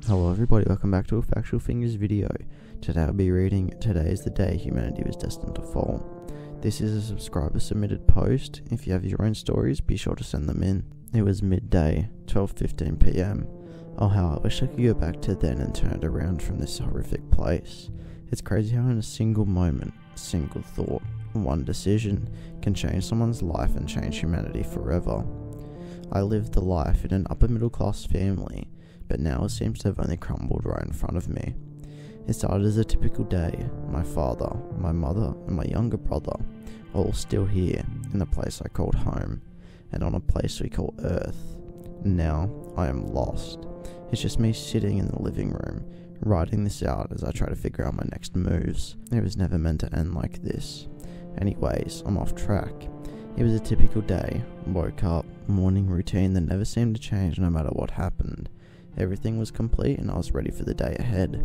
Hello everybody, welcome back to a Factual Fingers video. Today I'll be reading Today is the Day Humanity Was Destined to Fall. This is a subscriber submitted post. If you have your own stories, be sure to send them in. It was midday, 12.15pm. Oh how I wish I could go back to then and turn it around from this horrific place. It's crazy how in a single moment, a single thought, one decision can change someone's life and change humanity forever. I lived the life in an upper middle class family but now it seems to have only crumbled right in front of me. It started as a typical day. My father, my mother, and my younger brother all still here in the place I called home, and on a place we call Earth. Now I am lost. It's just me sitting in the living room, writing this out as I try to figure out my next moves. It was never meant to end like this. Anyways, I'm off track. It was a typical day. Woke up, morning routine that never seemed to change no matter what happened. Everything was complete and I was ready for the day ahead.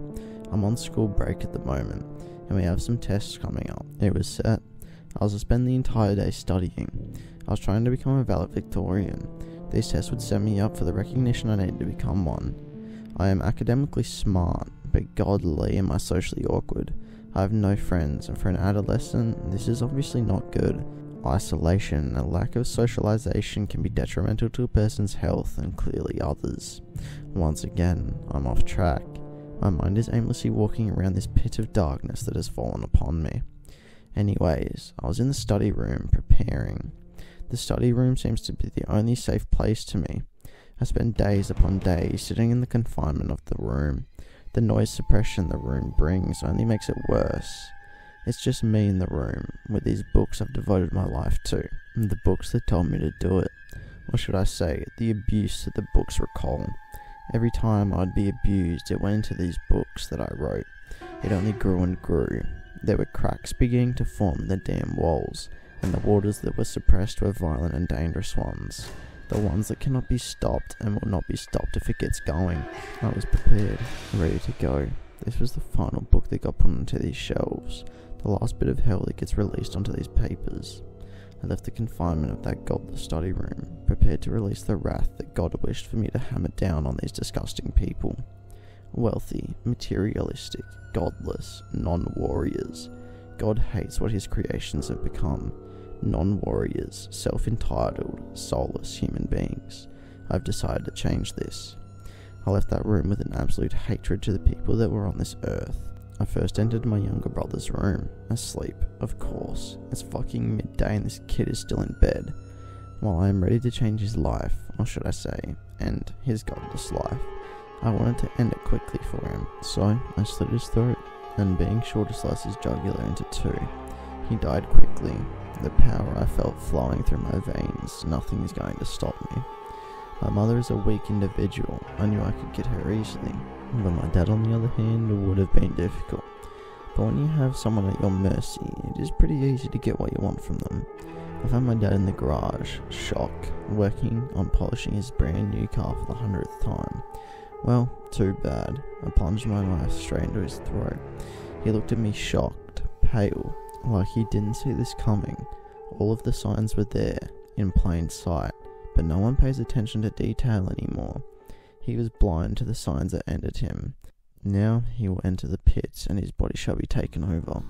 I'm on school break at the moment and we have some tests coming up. It was set. I was to spend the entire day studying. I was trying to become a valedictorian. These tests would set me up for the recognition I needed to become one. I am academically smart, but godly am I socially awkward. I have no friends, and for an adolescent, this is obviously not good. Isolation and a lack of socialization can be detrimental to a person's health and clearly others. Once again, I'm off track. My mind is aimlessly walking around this pit of darkness that has fallen upon me. Anyways, I was in the study room preparing. The study room seems to be the only safe place to me. I spend days upon days sitting in the confinement of the room. The noise suppression the room brings only makes it worse. It's just me in the room with these books I've devoted my life to, and the books that told me to do it. Or should I say, the abuse that the books recall. Every time I'd be abused, it went into these books that I wrote. It only grew and grew. There were cracks beginning to form in the dam walls, and the waters that were suppressed were violent and dangerous ones. The ones that cannot be stopped and will not be stopped if it gets going. I was prepared, ready to go. This was the final book that got put onto these shelves the last bit of hell that gets released onto these papers. I left the confinement of that godless study room, prepared to release the wrath that God wished for me to hammer down on these disgusting people. Wealthy, materialistic, godless, non warriors. God hates what his creations have become. Non warriors, self entitled, soulless human beings. I've decided to change this. I left that room with an absolute hatred to the people that were on this earth. I first entered my younger brother's room, asleep, of course. It's fucking midday and this kid is still in bed. While I am ready to change his life, or should I say, end his godless life, I wanted to end it quickly for him. So I slit his throat, and being sure to slice his jugular into two, he died quickly. The power I felt flowing through my veins, nothing is going to stop me. My mother is a weak individual. I knew I could get her easily. But my dad, on the other hand, would have been difficult. But when you have someone at your mercy, it is pretty easy to get what you want from them. I found my dad in the garage, shock, working on polishing his brand new car for the hundredth time. Well, too bad. I plunged my knife straight into his throat. He looked at me shocked, pale, like he didn't see this coming. All of the signs were there, in plain sight, but no one pays attention to detail anymore. He was blind to the signs that ended him. Now he will enter the pits and his body shall be taken over.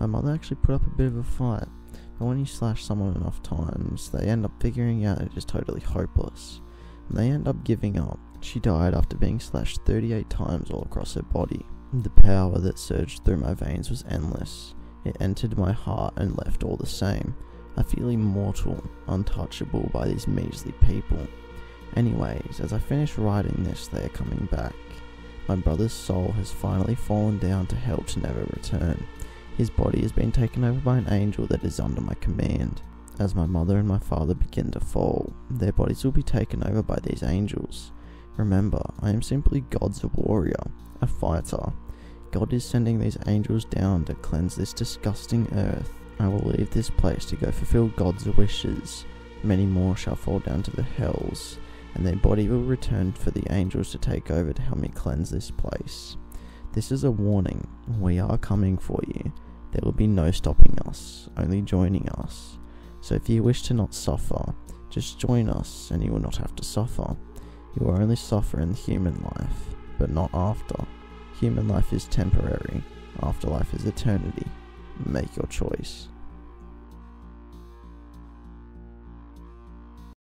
My mother actually put up a bit of a fight, but when you slash someone enough times, they end up figuring out it is totally hopeless. And they end up giving up. She died after being slashed 38 times all across her body. The power that surged through my veins was endless. It entered my heart and left all the same. I feel immortal, untouchable by these measly people. Anyways, as I finish writing this, they are coming back. My brother's soul has finally fallen down to hell to never return. His body has been taken over by an angel that is under my command. As my mother and my father begin to fall, their bodies will be taken over by these angels. Remember, I am simply God's warrior, a fighter. God is sending these angels down to cleanse this disgusting earth I will leave this place to go fulfill God's wishes. Many more shall fall down to the hells, and their body will return for the angels to take over to help me cleanse this place. This is a warning. We are coming for you. There will be no stopping us, only joining us. So if you wish to not suffer, just join us and you will not have to suffer. You will only suffer in human life. but not after. Human life is temporary, afterlife is eternity. Make your choice.